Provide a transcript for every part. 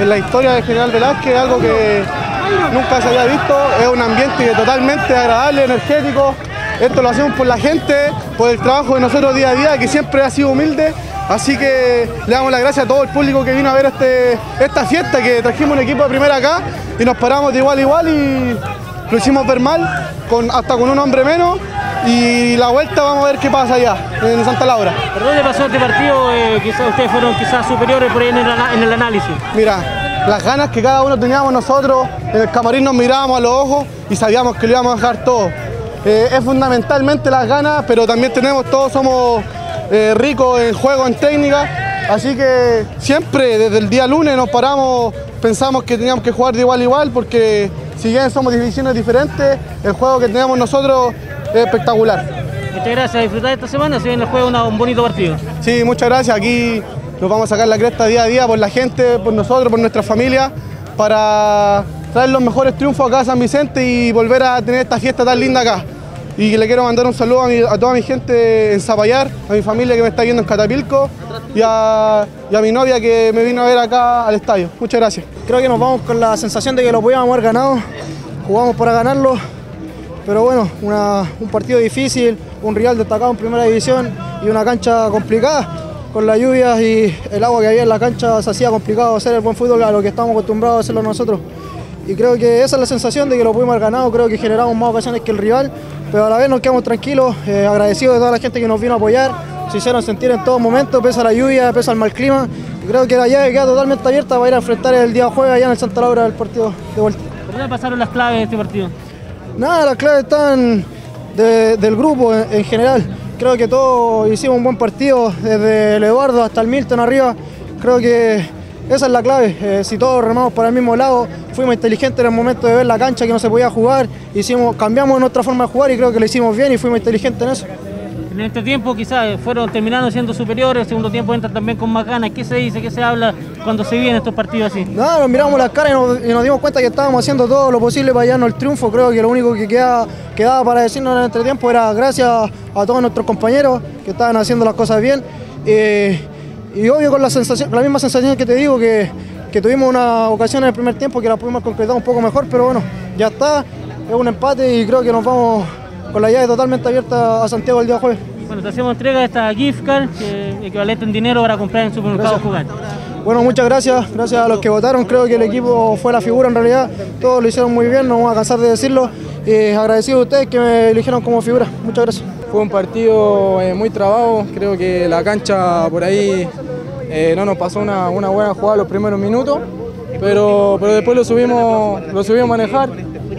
en la historia de General Velázquez, algo que nunca se había visto, es un ambiente totalmente agradable, energético, esto lo hacemos por la gente, por el trabajo de nosotros día a día, que siempre ha sido humilde, así que le damos las gracias a todo el público que vino a ver este, esta fiesta, que trajimos un equipo de primera acá y nos paramos de igual a igual y lo hicimos ver mal, con, hasta con un hombre menos, y la vuelta vamos a ver qué pasa allá, en Santa Laura. ¿Por dónde pasó este partido? Eh, quizás ustedes fueron quizás superiores por ahí en el, en el análisis. Mira, las ganas que cada uno teníamos nosotros, en el camarín nos mirábamos a los ojos y sabíamos que lo íbamos a dejar todo. Eh, es fundamentalmente las ganas, pero también tenemos, todos somos eh, ricos en juego, en técnica, así que siempre desde el día lunes nos paramos, pensamos que teníamos que jugar de igual a igual, porque si bien somos divisiones diferentes, el juego que tenemos nosotros espectacular. Muchas gracias, a disfrutar esta semana, se viene el juego un bonito partido. Sí, muchas gracias, aquí nos vamos a sacar la cresta día a día por la gente, por nosotros, por nuestra familia, para traer los mejores triunfos acá a San Vicente y volver a tener esta fiesta tan linda acá. Y le quiero mandar un saludo a, toda mi gente en Zapallar, a mi familia que me está viendo en Catapilco y a, mi novia que me vino a ver acá al estadio. Muchas gracias. Creo que nos vamos con la sensación de que lo podíamos haber ganado, jugamos para ganarlo, pero bueno, un partido difícil, un rival destacado en primera división y una cancha complicada. Con las lluvias y el agua que había en la cancha se hacía complicado hacer el buen fútbol a lo que estamos acostumbrados a hacerlo nosotros y creo que esa es la sensación de que lo pudimos haber ganado, creo que generamos más ocasiones que el rival, pero a la vez nos quedamos tranquilos, eh, agradecidos de toda la gente que nos vino a apoyar, se hicieron sentir en todo momento, pese a la lluvia, pese al mal clima, creo que la llave queda totalmente abierta para ir a enfrentar el día jueves allá en el Santa Laura el partido de vuelta. ¿Por dónde pasaron las claves de este partido? Nada, las claves están del grupo en, general, creo que todos hicimos un buen partido, desde el Eduardo hasta el Milton arriba, creo que esa es la clave. Eh, si todos remamos para el mismo lado, fuimos inteligentes en el momento de ver la cancha que no se podía jugar, hicimos, cambiamos nuestra forma de jugar y creo que lo hicimos bien y fuimos inteligentes en eso. En este tiempo quizás fueron terminando siendo superiores, el segundo tiempo entran también con más ganas. ¿Qué se dice, qué se habla cuando se vienen estos partidos así? Nada, nos miramos las caras y nos, dimos cuenta que estábamos haciendo todo lo posible para llevarnos el triunfo. Creo que lo único que quedaba, quedaba para decirnos en el entretiempo era gracias a todos nuestros compañeros que estaban haciendo las cosas bien. Eh, y obvio con la, sensación, la misma sensación que te digo, que, tuvimos una ocasión en el primer tiempo que la pudimos concretar un poco mejor, pero bueno, ya está, es un empate y creo que nos vamos con la llave totalmente abierta a Santiago el día jueves. Bueno, te hacemos entrega de esta gift card, que equivalente en dinero para comprar en supermercado jugar. Bueno, muchas gracias, gracias a los que votaron, creo que el equipo fue la figura en realidad, todos lo hicieron muy bien, no vamos a cansar de decirlo, y agradecido a ustedes que me eligieron como figura, muchas gracias. Fue un partido eh, muy trabado, creo que la cancha por ahí eh, no nos pasó una, buena jugada los primeros minutos, pero, pero después lo subimos, lo subimos a manejar.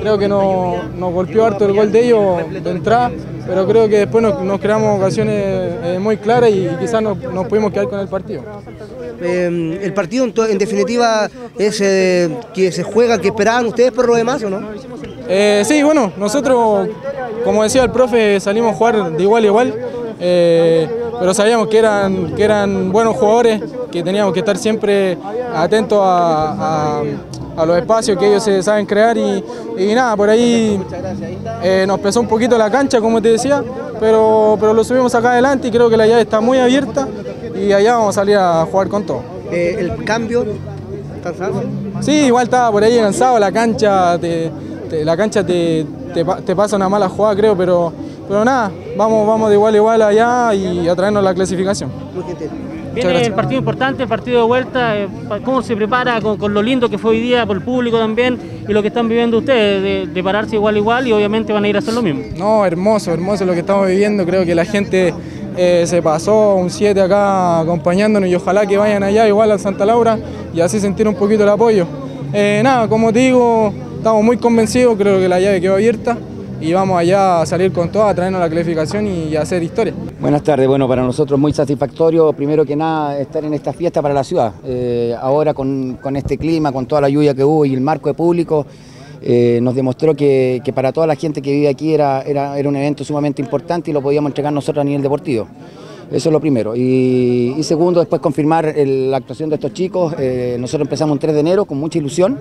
Creo que nos, nos golpeó harto el gol de ellos de entrada, pero creo que después nos, creamos ocasiones eh, muy claras y, quizás nos, pudimos quedar con el partido. el partido en, definitiva es que se juega, que esperaban ustedes por lo demás o no? sí, bueno, nosotros como decía el profe, salimos a jugar de igual a igual, eh, pero sabíamos que eran, que eran buenos jugadores, que teníamos que estar siempre atentos a, los espacios que ellos se saben crear y, nada, por ahí eh, nos pesó un poquito la cancha, como te decía, pero, pero lo subimos acá adelante y creo que la llave está muy abierta y allá vamos a salir a jugar con todo. Eh, ¿El cambio? ¿Cansado? Sí, igual estaba por ahí cansado, la cancha la cancha te, te, pasa una mala jugada, creo, pero, pero nada, vamos, vamos de igual a igual allá y a traernos la clasificación. Viene el partido importante, el partido de vuelta, eh, ¿cómo se prepara con, lo lindo que fue hoy día por el público también y lo que están viviendo ustedes, de, pararse igual a igual y obviamente van a ir a hacer lo mismo? No, hermoso, hermoso lo que estamos viviendo, creo que la gente eh, se pasó un 7 acá acompañándonos y ojalá que vayan allá igual a Santa Laura y así sentir un poquito el apoyo. Eh, nada, como te digo, Estamos muy convencidos, creo que la llave quedó abierta y vamos allá a salir con todo, a traernos la clasificación y a hacer historia. Buenas tardes, bueno, para nosotros muy satisfactorio, primero que nada, estar en esta fiesta para la ciudad. Eh, ahora con, este clima, con toda la lluvia que hubo y el marco de público, eh, nos demostró que, para toda la gente que vive aquí era, era, un evento sumamente importante y lo podíamos entregar nosotros a nivel deportivo. Eso es lo primero. Y, segundo, después confirmar la actuación de estos chicos. Eh, nosotros empezamos un 3 de enero con mucha ilusión.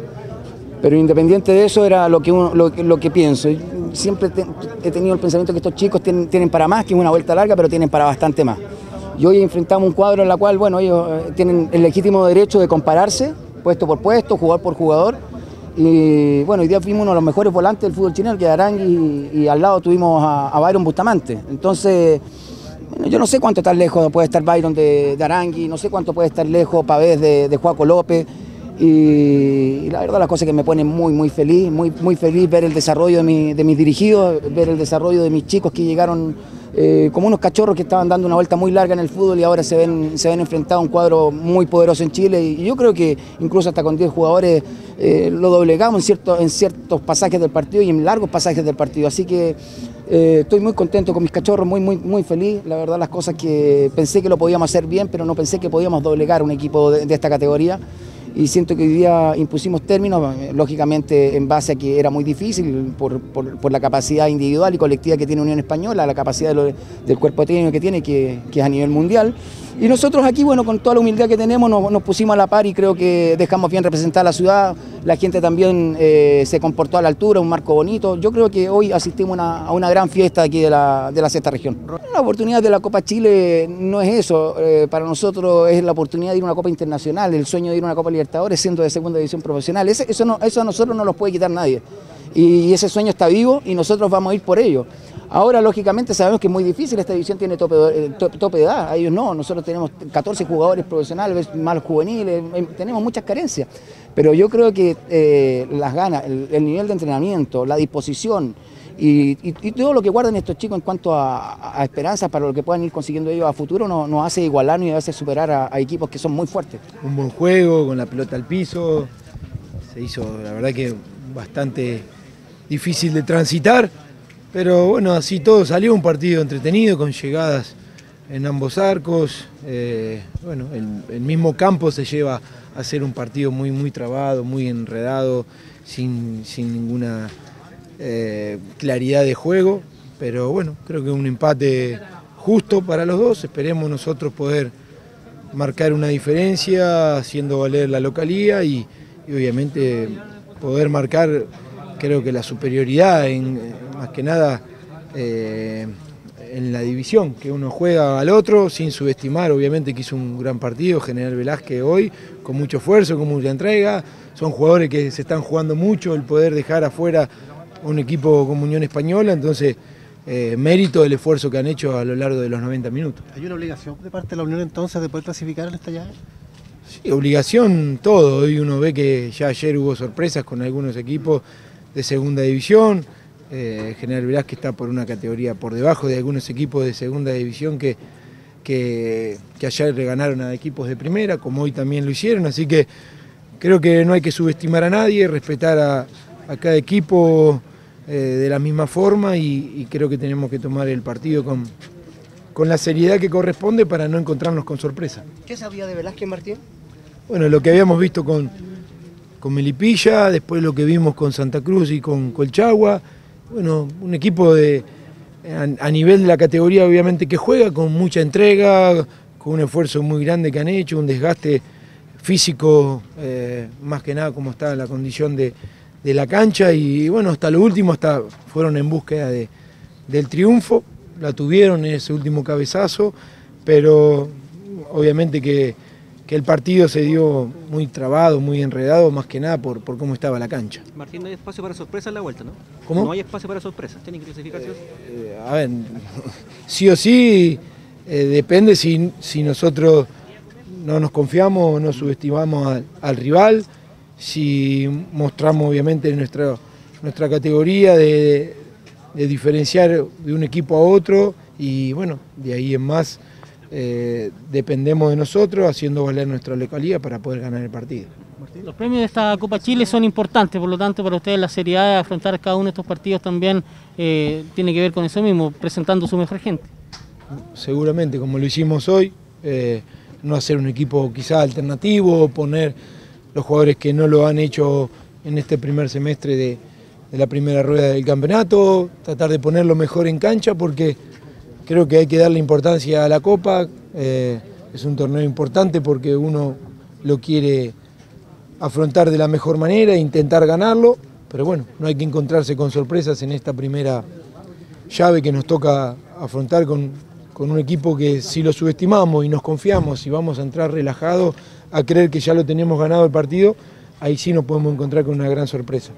Pero independiente de eso era lo que, lo, que pienso. Siempre he tenido el pensamiento que estos chicos tienen, para más, que es una vuelta larga, pero tienen para bastante más. Y hoy enfrentamos un cuadro en el cual, bueno, ellos eh, tienen el legítimo derecho de compararse puesto por puesto, jugador por jugador. Y bueno, hoy día fuimos uno de los mejores volantes del fútbol chileno, que Arangui, y, al lado tuvimos a, Byron Bustamante. Entonces, yo no sé cuánto tan lejos puede estar Byron de, Arangui, no sé cuánto puede estar lejos Pavés de, de López. Y, la verdad las cosas que me ponen muy, muy feliz, muy, muy feliz ver el desarrollo de, mis dirigidos, ver el desarrollo de mis chicos que llegaron eh, como unos cachorros que estaban dando una vuelta muy larga en el fútbol y ahora se ven, se ven enfrentados a un cuadro muy poderoso en Chile y, yo creo que incluso hasta con 10 jugadores eh, lo doblegamos en, cierto, en ciertos pasajes del partido y en largos pasajes del partido. Así que eh, estoy muy contento con mis cachorros, muy, muy, muy feliz. La verdad las cosas que pensé que lo podíamos hacer bien, pero no pensé que podíamos doblegar un equipo de esta categoría y siento que hoy día impusimos términos, lógicamente en base a que era muy difícil por, la capacidad individual y colectiva que tiene Unión Española, la capacidad del cuerpo técnico que tiene, que, que es a nivel mundial. Y nosotros aquí, bueno, con toda la humildad que tenemos, nos, pusimos a la par y creo que dejamos bien representar la ciudad. La gente también eh, se comportó a la altura, un marco bonito. Yo creo que hoy asistimos a una gran fiesta aquí de la, de la sexta región. La oportunidad de la Copa Chile no es eso. Eh, para nosotros es la oportunidad de ir a una Copa Internacional, el sueño de ir a una Copa Libertadores siendo de segunda división profesional. Eso, a nosotros no nos puede quitar nadie. Y ese sueño está vivo y nosotros vamos a ir por ello. Ahora, lógicamente, sabemos que es muy difícil, esta división tiene tope, eh, de edad, a ellos no, nosotros tenemos 14 jugadores profesionales, más juveniles, em, tenemos muchas carencias, pero yo creo que eh, las ganas, el, nivel de entrenamiento, la disposición y, todo lo que guardan estos chicos en cuanto a, esperanzas para lo que puedan ir consiguiendo ellos a futuro nos, hace igualar y hace superar a, equipos que son muy fuertes. Un buen juego, con la pelota al piso, se hizo la verdad que bastante difícil de transitar pero bueno, así todo salió un partido entretenido con llegadas en ambos arcos. Eh, bueno, el, mismo campo se lleva a ser un partido muy, muy trabado, muy enredado, sin, ninguna eh, claridad de juego. Pero bueno, creo que un empate justo para los dos. Esperemos nosotros poder marcar una diferencia haciendo valer la localía y obviamente poder marcar creo que la superioridad, en, más que nada eh, en la división, que uno juega al otro sin subestimar, obviamente que hizo un gran partido, General Velázquez hoy, con mucho esfuerzo, con mucha entrega, son jugadores que se están jugando mucho, el poder dejar afuera un equipo como Unión Española, entonces eh, mérito del esfuerzo que han hecho a lo largo de los 90 minutos. ¿Hay una obligación de parte de la Unión entonces de poder clasificar en esta llave? Sí, obligación todo, hoy uno ve que ya ayer hubo sorpresas con algunos equipos, de segunda división. Eh, General Velázquez está por una categoría por debajo de algunos equipos de segunda división que, que, ayer reganaron a equipos de primera, como hoy también lo hicieron, así que creo que no hay que subestimar a nadie, respetar a, cada equipo eh, de la misma forma y, creo que tenemos que tomar el partido con, con la seriedad que corresponde para no encontrarnos con sorpresa. ¿Qué sabía de Velázquez Martín? Bueno, lo que habíamos visto con, con Melipilla, después lo que vimos con Santa Cruz y con Colchagua. Bueno, un equipo de, a, nivel de la categoría obviamente que juega, con mucha entrega, con un esfuerzo muy grande que han hecho, un desgaste físico, eh, más que nada como está la condición de, la cancha. Y bueno, hasta lo último hasta fueron en búsqueda de, del triunfo, la tuvieron en ese último cabezazo, pero obviamente que que el partido se dio muy trabado, muy enredado, más que nada por, por cómo estaba la cancha. Martín, no hay espacio para sorpresa en la vuelta, ¿no? ¿Cómo? No hay espacio para sorpresas, ¿tienen clasificación? Eh, a ver, sí o sí, eh, depende si, si, nosotros no nos confiamos o no subestimamos al, rival, si mostramos obviamente nuestra, nuestra categoría de, de diferenciar de un equipo a otro y bueno, de ahí en más eh, dependemos de nosotros haciendo valer nuestra localidad para poder ganar el partido. Los premios de esta Copa Chile son importantes, por lo tanto para ustedes la seriedad de afrontar cada uno de estos partidos también eh, tiene que ver con eso mismo, presentando su mejor gente. Seguramente, como lo hicimos hoy, eh, no hacer un equipo quizá alternativo, poner los jugadores que no lo han hecho en este primer semestre de, de la primera rueda del campeonato, tratar de ponerlo mejor en cancha porque Creo que hay que darle importancia a la Copa, eh, es un torneo importante porque uno lo quiere afrontar de la mejor manera, intentar ganarlo, pero bueno, no hay que encontrarse con sorpresas en esta primera llave que nos toca afrontar con, un equipo que si lo subestimamos y nos confiamos y vamos a entrar relajados a creer que ya lo teníamos ganado el partido, ahí sí nos podemos encontrar con una gran sorpresa.